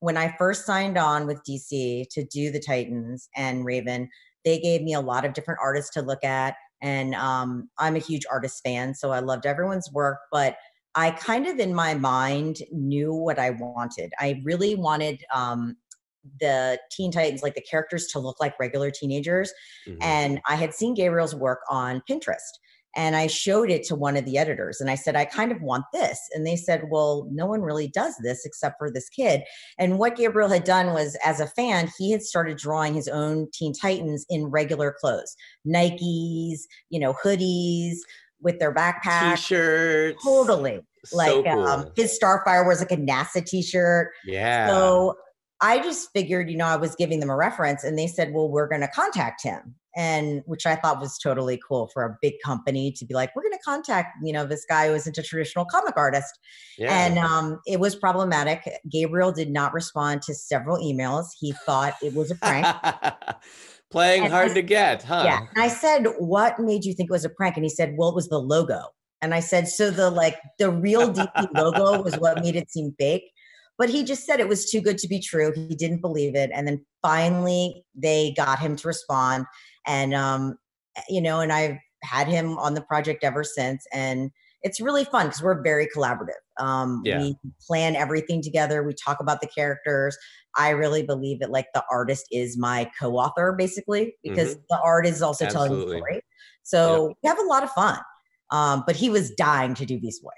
when I first signed on with DC to do the Titans and Raven, they gave me a lot of different artists to look at. And um, I'm a huge artist fan, so I loved everyone's work. But I kind of, in my mind, knew what I wanted. I really wanted um, the Teen Titans, like the characters, to look like regular teenagers. Mm-hmm. And I had seen Gabriel's work on Pinterest. And I showed it to one of the editors and I said, I kind of want this. And they said, Well, no one really does this except for this kid. And what Gabriel had done was, as a fan, he had started drawing his own Teen Titans in regular clothes Nikes, you know, hoodies with their backpack, t shirts. Totally. So like um, cool. um, his Starfire was like a NASA t shirt. Yeah. So I just figured, you know, I was giving them a reference and they said, well, we're going to contact him. And which I thought was totally cool for a big company to be like, we're going to contact, you know, this guy who isn't a traditional comic artist. Yeah. And um, it was problematic. Gabriel did not respond to several emails. He thought it was a prank. Playing and hard I, to get, huh? Yeah. And I said, what made you think it was a prank? And he said, well, it was the logo. And I said, so the like the real DC logo was what made it seem fake. But he just said it was too good to be true. He didn't believe it. And then finally they got him to respond. And, um, you know, and I've had him on the project ever since. And it's really fun because we're very collaborative. Um, yeah. We plan everything together. We talk about the characters. I really believe that like the artist is my co-author basically because mm-hmm. the art is also Absolutely. telling the story. So yep. we have a lot of fun. Um, but he was dying to do Beast Boy.